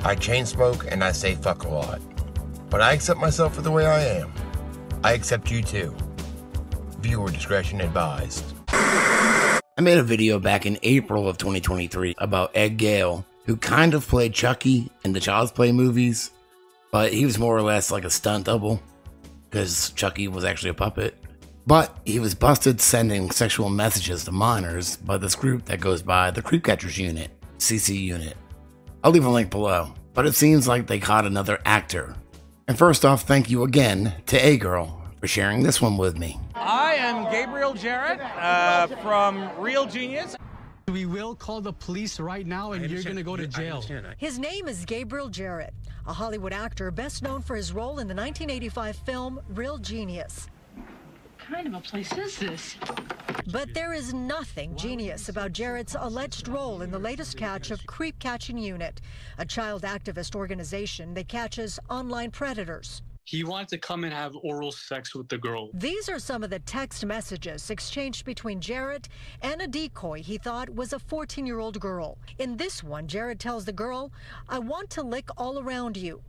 I chain smoke and I say fuck a lot. But I accept myself for the way I am. I accept you too. Viewer discretion advised. I made a video back in April of 2023 about Ed Gale, who kind of played Chucky in the Child's Play movies, but he was more or less like a stunt double because Chucky was actually a puppet. But he was busted sending sexual messages to minors by this group that goes by the Creep Catchers Unit, CC Unit. I'll leave a link below, but it seems like they caught another actor. And first off, thank you again to A Girl for sharing this one with me. I am Gabriel Jarret uh, from Real Genius. We will call the police right now and you're going to go to jail. His name is Gabriel Jarret, a Hollywood actor best known for his role in the 1985 film Real Genius. What kind of a place is this? But there is nothing genius about Jarret's alleged role in the latest catch of Creep Catching Unit, a child activist organization that catches online predators. He wanted to come and have oral sex with the girl. These are some of the text messages exchanged between Jarret and a decoy he thought was a 14 year old girl. In this one, Jarret tells the girl, I want to lick all around you.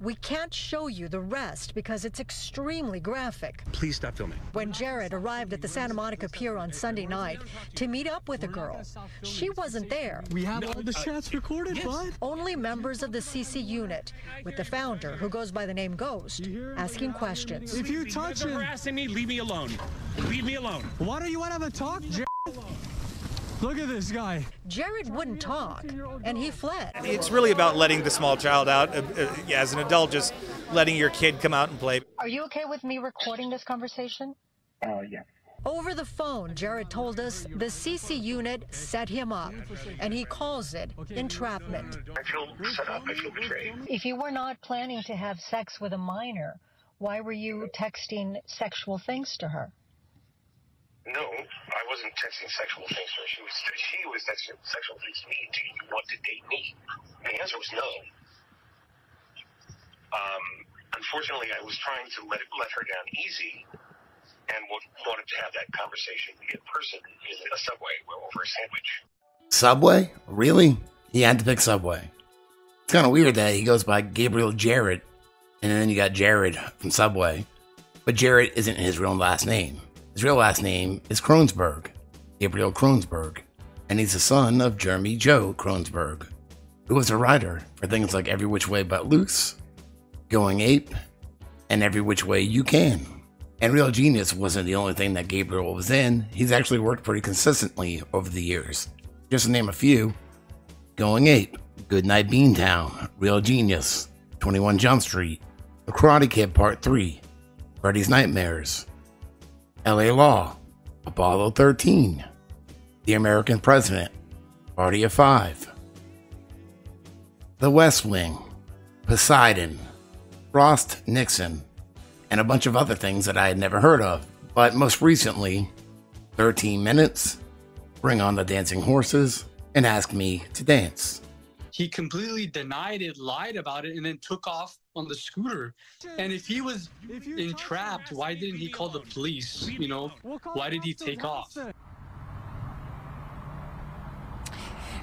We can't show you the rest because it's extremely graphic. Please stop filming. When Jarret arrived at the Santa Monica Pier on Sunday night to meet up with a girl, she wasn't there. We have all the chats recorded, bud. Only members of the CC unit, with the founder, who goes by the name Ghost, asking questions. If you touch him, harassing me, leave me alone. Leave me alone. why don't you want to have a talk, J- Look at this guy. Jarret wouldn't talk, and he fled. It's really about letting the small child out. Uh, uh, as an adult, just letting your kid come out and play. Are you okay with me recording this conversation? Uh, yeah. Over the phone, Jarret told us the CC unit set him up, and he calls it entrapment. I feel set up. I feel betrayed. If you were not planning to have sex with a minor, why were you texting sexual things to her? No, I wasn't texting sexual things to her. She was she was texting sexual things to me. Do you want to date me? The answer was no. Um, unfortunately, I was trying to let it, let her down easy, and wanted to have that conversation in person in a subway over a sandwich. Subway? Really? He had to pick Subway. It's kind of weird that he goes by Gabriel Jarret, and then you got Jared from Subway. But Jarret isn't his real last name. His real last name is Kronsberg, Gabriel Kronsberg, and he's the son of Jeremy Joe Kronsberg, who was a writer for things like Every Which Way But Loose, Going Ape, and Every Which Way You Can. And Real Genius wasn't the only thing that Gabriel was in. He's actually worked pretty consistently over the years. Just to name a few Going Ape, Goodnight Beantown, Real Genius, 21 Jump Street, The Karate Kid Part 3, Freddy's Nightmares, LA Law, Apollo 13, The American President, Party of Five, The West Wing, Poseidon, Frost Nixon, and a bunch of other things that I had never heard of. But most recently, 13 Minutes, Bring on the Dancing Horses, and Ask Me to Dance. He completely denied it, lied about it, and then took off on the scooter. And if he was entrapped, why didn't he call the police? You know, why did he take off?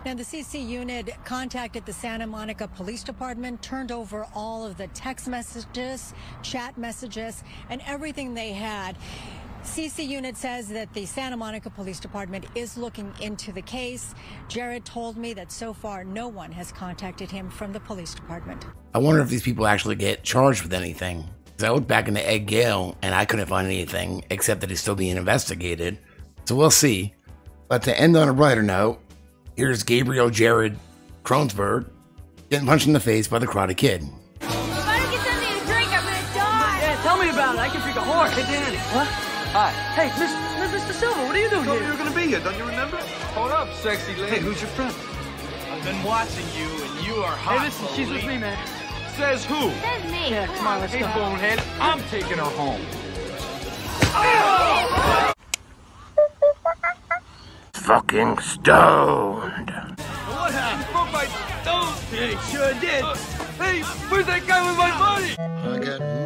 Now, the CC unit contacted the Santa Monica Police Department, turned over all of the text messages, chat messages, and everything they had. CC unit says that the Santa Monica Police Department is looking into the case. Jarret told me that so far no one has contacted him from the police department. I wonder if these people actually get charged with anything. Because I looked back into Ed Gale and I couldn't find anything except that he's still being investigated. So we'll see. But to end on a brighter note, here's Gabriel Jarret Kronsberg getting punched in the face by the Karate Kid. If I don't get something to drink, I'm gonna die. Yeah, tell me about it. I can freak a horse. Hey, Danny. What? Hi. Hey, Miss, Mr. Silver, what are you doing Told here? you were gonna be here, don't you remember? Hold up, sexy lady. Hey, who's your friend? I've been watching you, and you are hot. Hey, listen, she's with me, man. Says who? Says me. Yeah, come on, let's Hey, go. bonehead, I'm taking her home. Fucking stoned. What happened? Broke my nose. Yeah, he sure did. Uh, hey, where's that guy with my money?